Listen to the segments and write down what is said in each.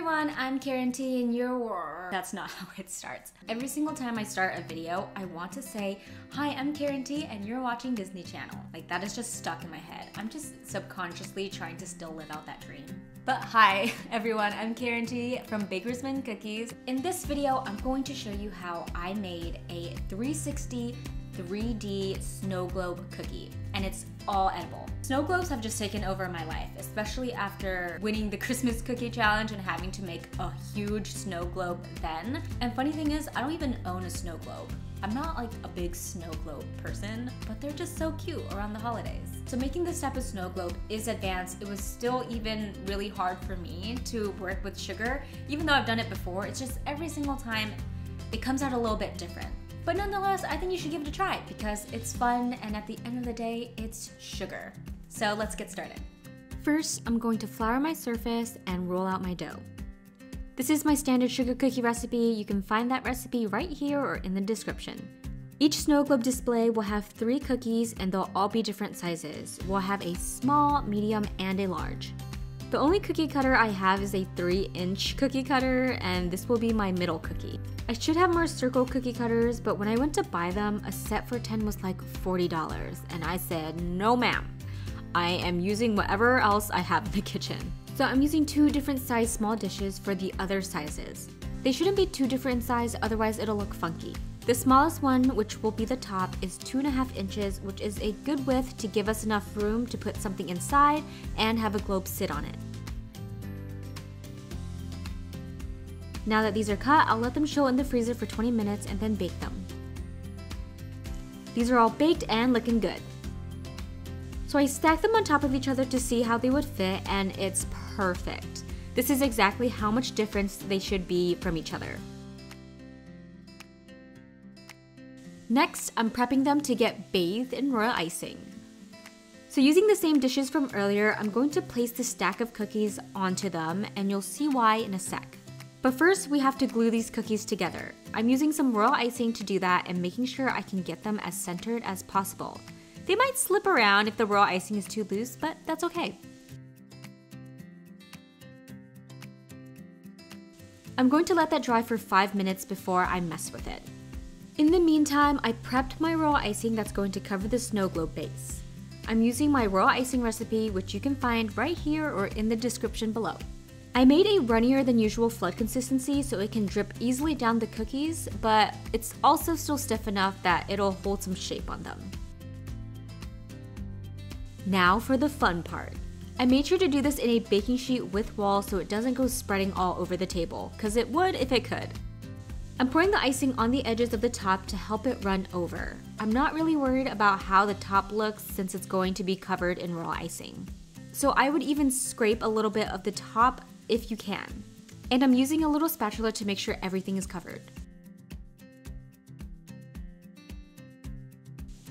everyone, I'm Karen Thi and you're That's not how it starts. Every single time I start a video, I want to say, Hi, I'm Karen Thi and you're watching Disney Channel. Like that is just stuck in my head. I'm just subconsciously trying to still live out that dream. But hi everyone, I'm Karen Thi from Bakersmann Cookies. In this video, I'm going to show you how I made a 360 3D snow globe cookie and it's all edible. Snow globes have just taken over my life, especially after winning the Christmas cookie challenge and having to make a huge snow globe then. And funny thing is, I don't even own a snow globe. I'm not like a big snow globe person, but they're just so cute around the holidays. So making this type of snow globe is advanced. It was still even really hard for me to work with sugar. Even though I've done it before, it's just every single time it comes out a little bit different. But nonetheless, I think you should give it a try because it's fun and at the end of the day, it's sugar. So let's get started. First, I'm going to flour my surface and roll out my dough. This is my standard sugar cookie recipe. You can find that recipe right here or in the description. Each snow globe display will have three cookies and they'll all be different sizes. We'll have a small, medium, and a large. The only cookie cutter I have is a 3 inch cookie cutter, and this will be my middle cookie. I should have more circle cookie cutters, but when I went to buy them, a set for 10 was like $40, and I said, no ma'am. I am using whatever else I have in the kitchen. So I'm using two different size small dishes for the other sizes. They shouldn't be too different in size, otherwise it'll look funky. The smallest one, which will be the top, is 2.5 inches, which is a good width to give us enough room to put something inside and have a globe sit on it. Now that these are cut, I'll let them chill in the freezer for 20 minutes and then bake them. These are all baked and looking good. So I stacked them on top of each other to see how they would fit and it's perfect. This is exactly how much difference they should be from each other. Next, I'm prepping them to get bathed in royal icing. So using the same dishes from earlier, I'm going to place the stack of cookies onto them and you'll see why in a sec. But first, we have to glue these cookies together. I'm using some royal icing to do that and making sure I can get them as centered as possible. They might slip around if the royal icing is too loose, but that's okay. I'm going to let that dry for 5 minutes before I mess with it. In the meantime, I prepped my royal icing that's going to cover the snow globe base. I'm using my royal icing recipe, which you can find right here or in the description below. I made a runnier than usual flood consistency so it can drip easily down the cookies, but it's also still stiff enough that it'll hold some shape on them. Now for the fun part. I made sure to do this in a baking sheet with wall so it doesn't go spreading all over the table, cause it would if it could. I'm pouring the icing on the edges of the top to help it run over. I'm not really worried about how the top looks since it's going to be covered in royal icing. So I would even scrape a little bit of the top if you can. And I'm using a little spatula to make sure everything is covered.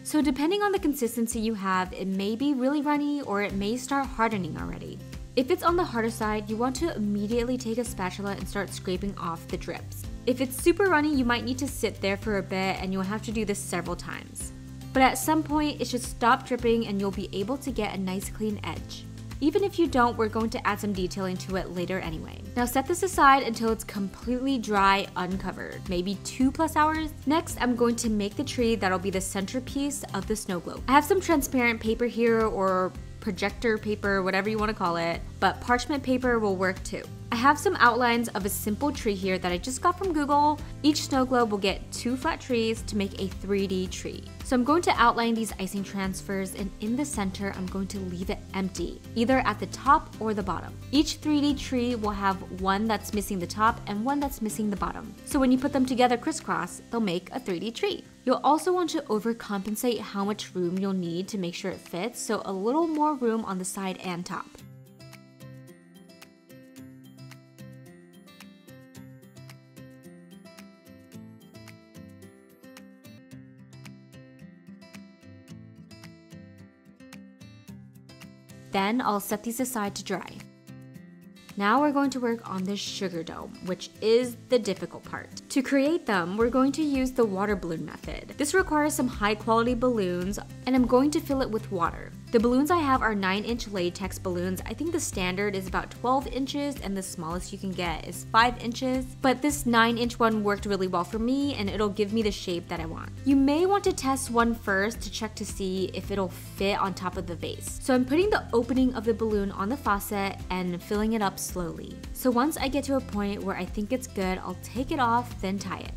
So depending on the consistency you have, it may be really runny or it may start hardening already. If it's on the harder side, you want to immediately take a spatula and start scraping off the drips. If it's super runny, you might need to sit there for a bit and you'll have to do this several times. But at some point, it should stop dripping and you'll be able to get a nice clean edge. Even if you don't, we're going to add some detailing to it later anyway. Now set this aside until it's completely dry, uncovered, maybe two plus hours. Next, I'm going to make the tree that'll be the centerpiece of the snow globe. I have some transparent paper here or projector paper, whatever you want to call it, but parchment paper will work too. I have some outlines of a simple tree here that I just got from Google. Each snow globe will get two flat trees to make a 3D tree. So I'm going to outline these icing transfers and in the center, I'm going to leave it empty, either at the top or the bottom. Each 3D tree will have one that's missing the top and one that's missing the bottom. So when you put them together crisscross, they'll make a 3D tree. You'll also want to overcompensate how much room you'll need to make sure it fits, so a little more room on the side and top. Then I'll set these aside to dry. Now we're going to work on the sugar dome, which is the difficult part. To create them, we're going to use the water balloon method. This requires some high quality balloons and I'm going to fill it with water. The balloons I have are 9 inch latex balloons. I think the standard is about 12 inches and the smallest you can get is 5 inches. But this 9 inch one worked really well for me and it'll give me the shape that I want. You may want to test one first to check to see if it'll fit on top of the vase. So I'm putting the opening of the balloon on the faucet and filling it up slowly. So once I get to a point where I think it's good, I'll take it off, then tie it.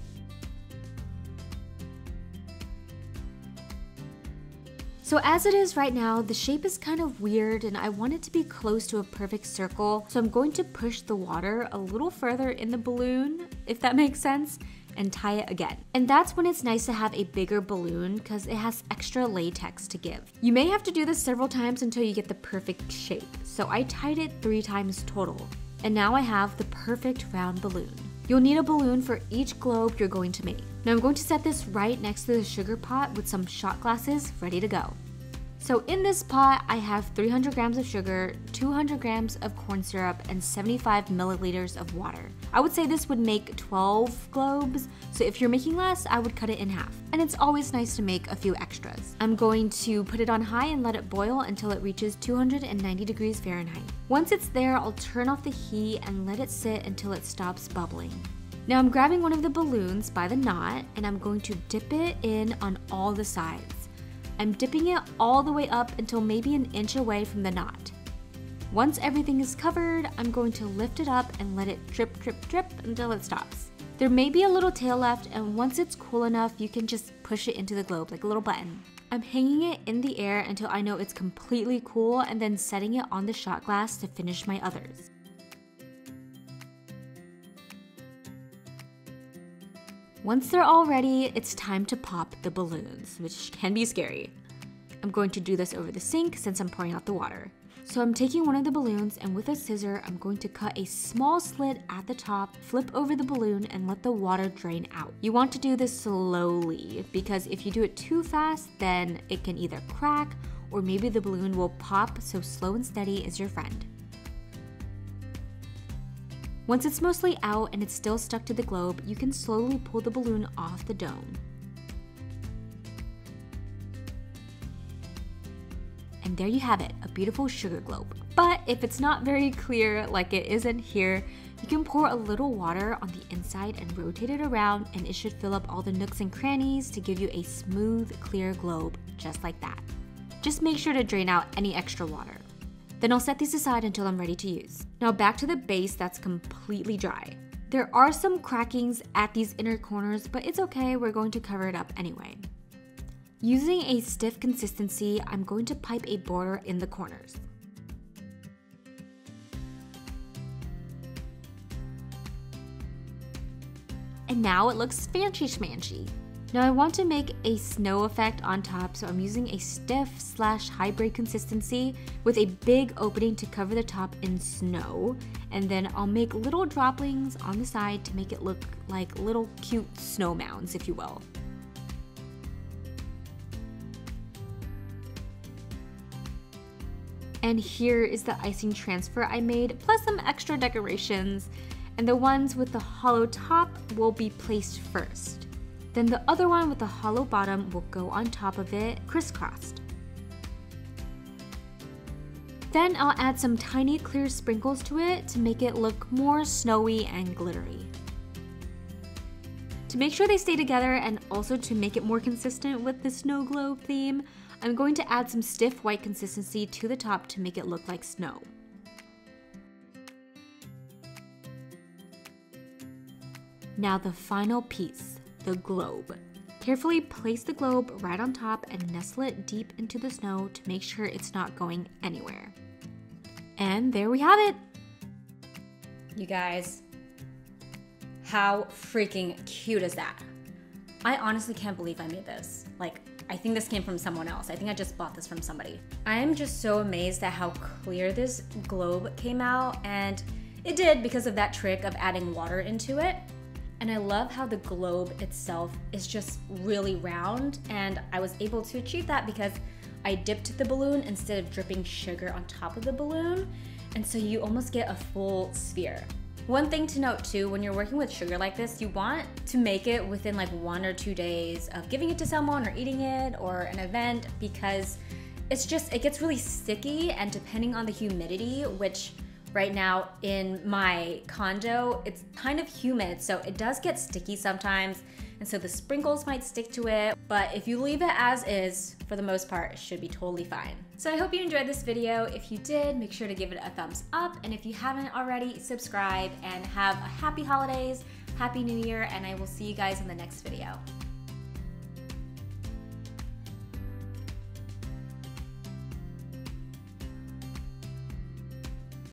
So as it is right now, the shape is kind of weird and I want it to be close to a perfect circle. So I'm going to push the water a little further in the balloon, if that makes sense, and tie it again. And that's when it's nice to have a bigger balloon because it has extra latex to give. You may have to do this several times until you get the perfect shape. So I tied it three times total. And now I have the perfect round balloon. You'll need a balloon for each globe you're going to make. Now I'm going to set this right next to the sugar pot with some shot glasses ready to go. So in this pot, I have 300 grams of sugar, 200 grams of corn syrup, and 75 milliliters of water. I would say this would make 12 globes, so if you're making less, I would cut it in half. And it's always nice to make a few extras. I'm going to put it on high and let it boil until it reaches 290 degrees Fahrenheit. Once it's there, I'll turn off the heat and let it sit until it stops bubbling. Now I'm grabbing one of the balloons by the knot and I'm going to dip it in on all the sides. I'm dipping it all the way up until maybe an inch away from the knot. Once everything is covered, I'm going to lift it up and let it drip, drip, drip until it stops. There may be a little tail left and once it's cool enough, you can just push it into the globe like a little button. I'm hanging it in the air until I know it's completely cool and then setting it on the shot glass to finish my others. Once they're all ready, it's time to pop the balloons, which can be scary. I'm going to do this over the sink since I'm pouring out the water. So I'm taking one of the balloons and with a scissor, I'm going to cut a small slit at the top, flip over the balloon and let the water drain out. You want to do this slowly because if you do it too fast, then it can either crack or maybe the balloon will pop, so slow and steady is your friend. Once it's mostly out and it's still stuck to the globe, you can slowly pull the balloon off the dome. And there you have it, a beautiful sugar globe. But if it's not very clear like it isn't here, you can pour a little water on the inside and rotate it around and it should fill up all the nooks and crannies to give you a smooth, clear globe, just like that. Just make sure to drain out any extra water. Then I'll set these aside until I'm ready to use. Now back to the base that's completely dry. There are some crackings at these inner corners, but it's okay, we're going to cover it up anyway. Using a stiff consistency, I'm going to pipe a border in the corners. And now it looks fancy schmancy. Now I want to make a snow effect on top, so I'm using a stiff slash high braid consistency with a big opening to cover the top in snow. And then I'll make little droplings on the side to make it look like little cute snow mounds, if you will. And here is the icing transfer I made, plus some extra decorations. And the ones with the hollow top will be placed first. Then the other one with the hollow bottom will go on top of it, crisscrossed. Then I'll add some tiny clear sprinkles to it to make it look more snowy and glittery. To make sure they stay together and also to make it more consistent with the snow globe theme, I'm going to add some stiff white consistency to the top to make it look like snow. Now the final piece the globe. Carefully place the globe right on top and nestle it deep into the snow to make sure it's not going anywhere. And there we have it. You guys, how freaking cute is that? I honestly can't believe I made this. Like, I think this came from someone else. I think I just bought this from somebody. I am just so amazed at how clear this globe came out, and it did because of that trick of adding water into it. And I love how the globe itself is just really round. And I was able to achieve that because I dipped the balloon instead of dripping sugar on top of the balloon. And so you almost get a full sphere. One thing to note too, when you're working with sugar like this, you want to make it within like one or two days of giving it to someone or eating it or an event because it's just, it gets really sticky and depending on the humidity, which right now in my condo, it's kind of humid, so it does get sticky sometimes. And so the sprinkles might stick to it, but if you leave it as is, for the most part, it should be totally fine. So I hope you enjoyed this video. If you did, make sure to give it a thumbs up. And if you haven't already, subscribe and have a happy holidays, happy new year, and I will see you guys in the next video.